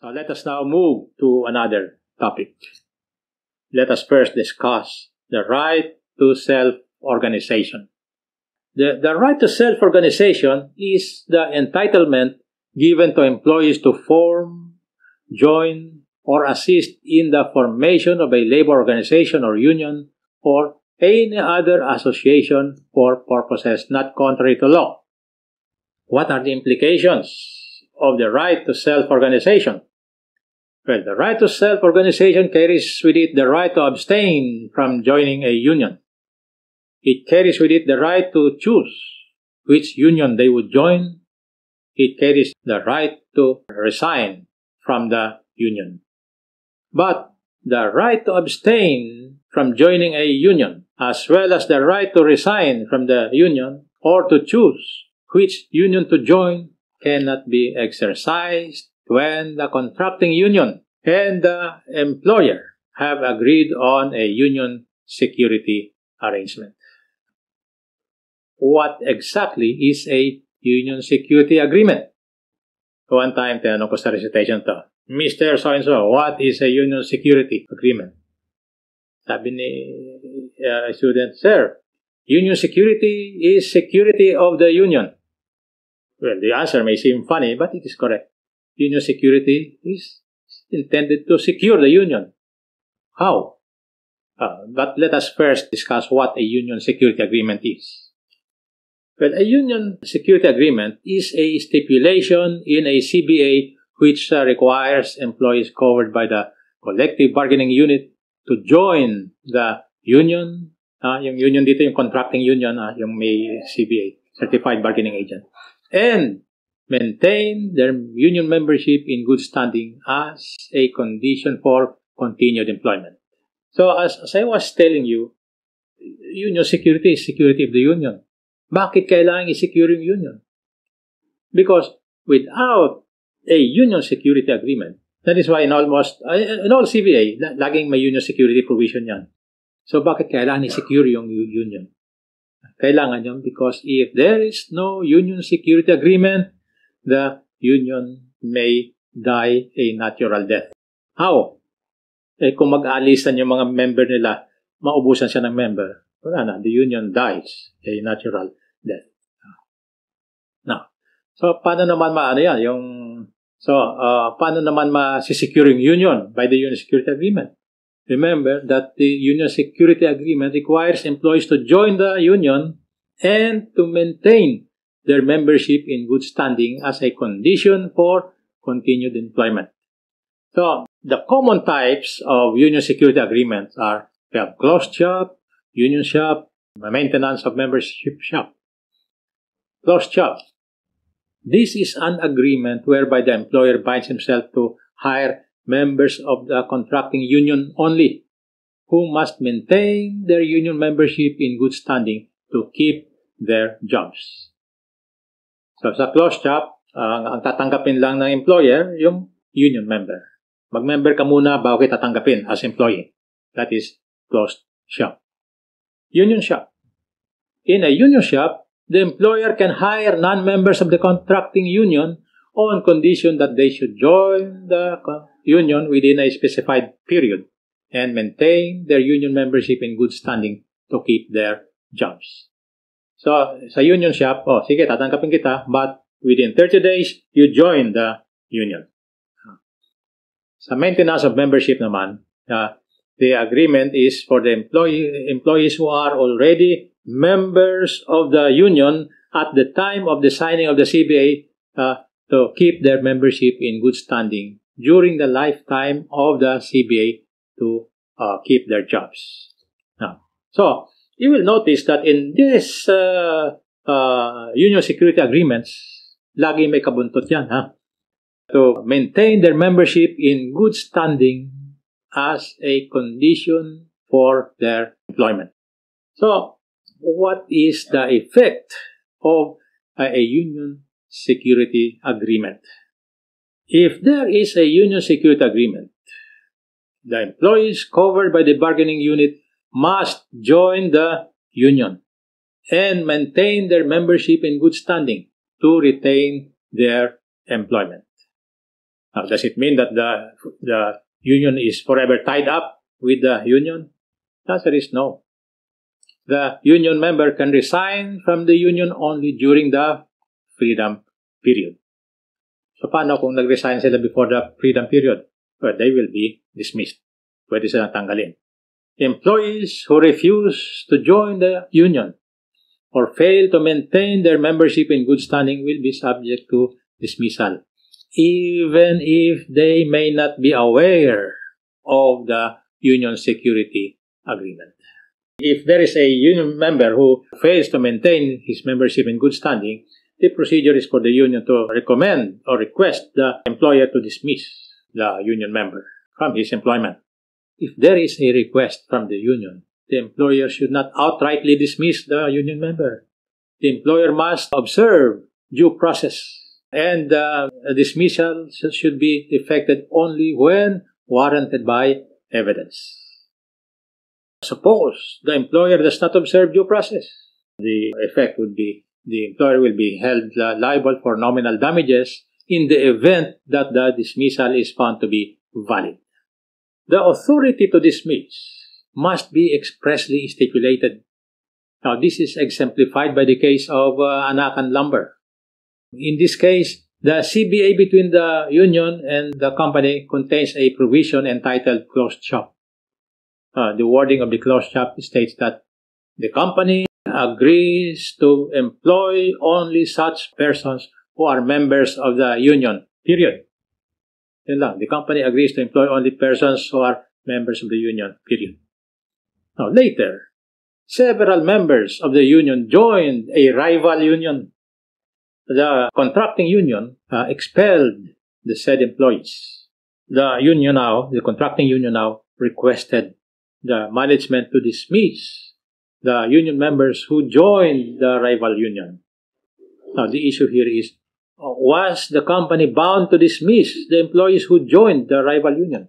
So let us now move to another topic. Let us first discuss the right to self-organization. The, the right to self-organization is the entitlement given to employees to form, join, or assist in the formation of a labor organization or union or any other association for purposes not contrary to law. What are the implications of the right to self-organization? Well, the right to self-organization carries with it the right to abstain from joining a union. It carries with it the right to choose which union they would join. It carries the right to resign from the union. But the right to abstain from joining a union, as well as the right to resign from the union or to choose which union to join, cannot be exercised when the contracting union and the employer have agreed on a union security arrangement. What exactly is a union security agreement? One time, tinanong ko sa recitation to, Mr. So-and-so, what is a union security agreement? Sabi ni uh, student, Sir, union security is security of the union. Well, the answer may seem funny, but it is correct. Union security is intended to secure the union. How? Uh, but let us first discuss what a union security agreement is. Well, a union security agreement is a stipulation in a CBA which uh, requires employees covered by the collective bargaining unit to join the union. Uh, yung union dito, yung contracting union, uh, yung may CBA, Certified Bargaining Agent. And maintain their union membership in good standing as a condition for continued employment. So as, as I was telling you, union security is security of the union. Bakit kailangan i-secure yung union? Because without a union security agreement, that is why in almost, in all CBA, laging may union security provision yan. So bakit kailangan i-secure yung union? Kailangan yun because if there is no union security agreement, the union may die a natural death. How? Eh kung mag-alisan yung mga member nila, maubusan siya ng member. Wala na, the union dies a natural death. Now, so paano naman maano yan? Yung, so, uh, paano naman ma-secure yung union by the Union Security Agreement? Remember that the Union Security Agreement requires employees to join the union and to maintain their membership in good standing as a condition for continued employment. So, the common types of union security agreements are we have closed shop, union shop, maintenance of membership shop. Closed shop. This is an agreement whereby the employer binds himself to hire members of the contracting union only, who must maintain their union membership in good standing to keep their jobs. So sa closed shop, uh, ang tatanggapin lang ng employer yung union member. Mag-member ka muna bago kita tatanggapin as employee. That is closed shop. Union shop. In a union shop, the employer can hire non-members of the contracting union on condition that they should join the union within a specified period and maintain their union membership in good standing to keep their jobs. So, sa union shop, oh, sige, tatanggapin kita, but within 30 days, you join the union. Sa maintenance of membership naman, uh, the agreement is for the employee, employees who are already members of the union at the time of the signing of the CBA uh, to keep their membership in good standing during the lifetime of the CBA to uh, keep their jobs. Now, so, you will notice that in this uh, uh, union security agreements, lagi may kabuntot yan, ha? To maintain their membership in good standing as a condition for their employment. So, what is the effect of a, a union security agreement? If there is a union security agreement, the employees covered by the bargaining unit must join the union and maintain their membership in good standing to retain their employment. Now, does it mean that the, the union is forever tied up with the union? The answer is no. The union member can resign from the union only during the freedom period. So, paano kung nag-resign sila before the freedom period? Well, they will be dismissed. Pwede silang tanggalin. Employees who refuse to join the union or fail to maintain their membership in good standing will be subject to dismissal even if they may not be aware of the union security agreement. If there is a union member who fails to maintain his membership in good standing, the procedure is for the union to recommend or request the employer to dismiss the union member from his employment. If there is a request from the union, the employer should not outrightly dismiss the union member. The employer must observe due process and uh, dismissal should be effected only when warranted by evidence. Suppose the employer does not observe due process, the effect would be the employer will be held liable for nominal damages in the event that the dismissal is found to be valid. The authority to dismiss must be expressly stipulated. Now, this is exemplified by the case of uh, Anakan Lumber. In this case, the CBA between the union and the company contains a provision entitled closed shop. Uh, the wording of the closed shop states that the company agrees to employ only such persons who are members of the union. Period. Yun lang. The company agrees to employ only persons who are members of the union. Period. Now, later, several members of the union joined a rival union the contracting union uh, expelled the said employees. The union now, the contracting union now, requested the management to dismiss the union members who joined the rival union. Now, the issue here is was the company bound to dismiss the employees who joined the rival union?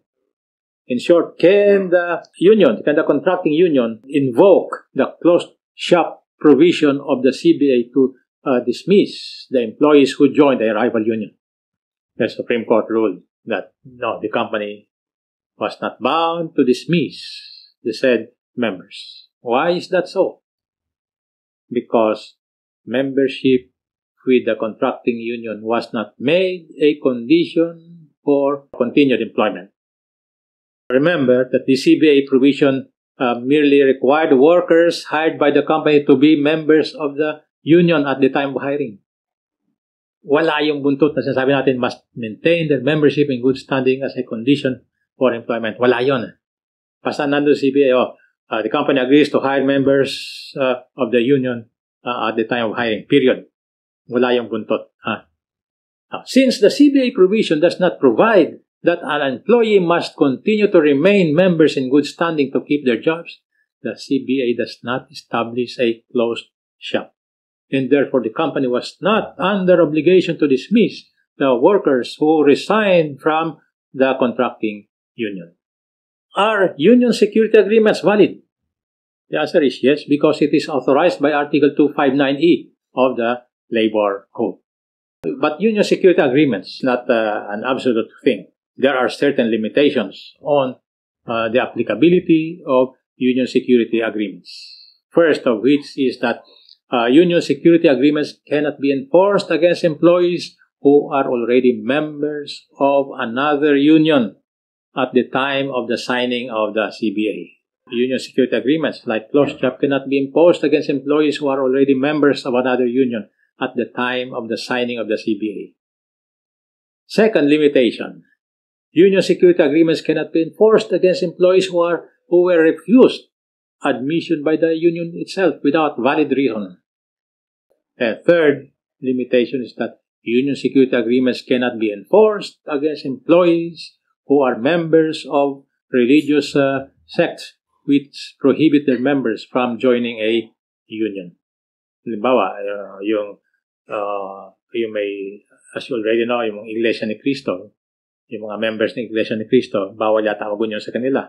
In short, can the union, can the contracting union invoke the closed shop provision of the CBA to uh, dismiss the employees who joined the rival union. The Supreme Court ruled that no, the company was not bound to dismiss the said members. Why is that so? Because membership with the contracting union was not made a condition for continued employment. Remember that the CBA provision uh, merely required workers hired by the company to be members of the union at the time of hiring. Wala yung buntot na sinasabi natin must maintain their membership in good standing as a condition for employment. Wala yon. Basta nandun CBA, oh, uh, the company agrees to hire members uh, of the union uh, at the time of hiring. Period. Wala yung buntot. Ha? Now, since the CBA provision does not provide that an employee must continue to remain members in good standing to keep their jobs, the CBA does not establish a closed shop and therefore the company was not under obligation to dismiss the workers who resigned from the contracting union. Are union security agreements valid? The answer is yes, because it is authorized by Article 259E of the Labor Code. But union security agreements, not uh, an absolute thing. There are certain limitations on uh, the applicability of union security agreements. First of which is that uh, union security agreements cannot be enforced against employees who are already members of another union at the time of the signing of the CBA. Union security agreements like closed shop cannot be imposed against employees who are already members of another union at the time of the signing of the CBA. Second limitation. Union security agreements cannot be enforced against employees who are who were refused admission by the union itself without valid reason. And third limitation is that union security agreements cannot be enforced against employees who are members of religious uh, sects which prohibit their members from joining a union. Halimbawa, uh, yung, uh, yung may, as you already know, yung Iglesia ni Cristo, yung mga members ng Iglesia ni Cristo, bawal yata magunyon sa kanila.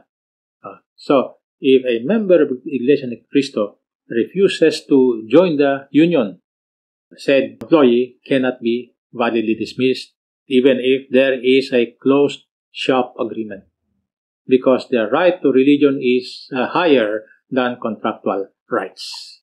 Uh, so, if a member of Iglesia ni Cristo refuses to join the union said employee cannot be validly dismissed even if there is a closed shop agreement, because their right to religion is uh, higher than contractual rights.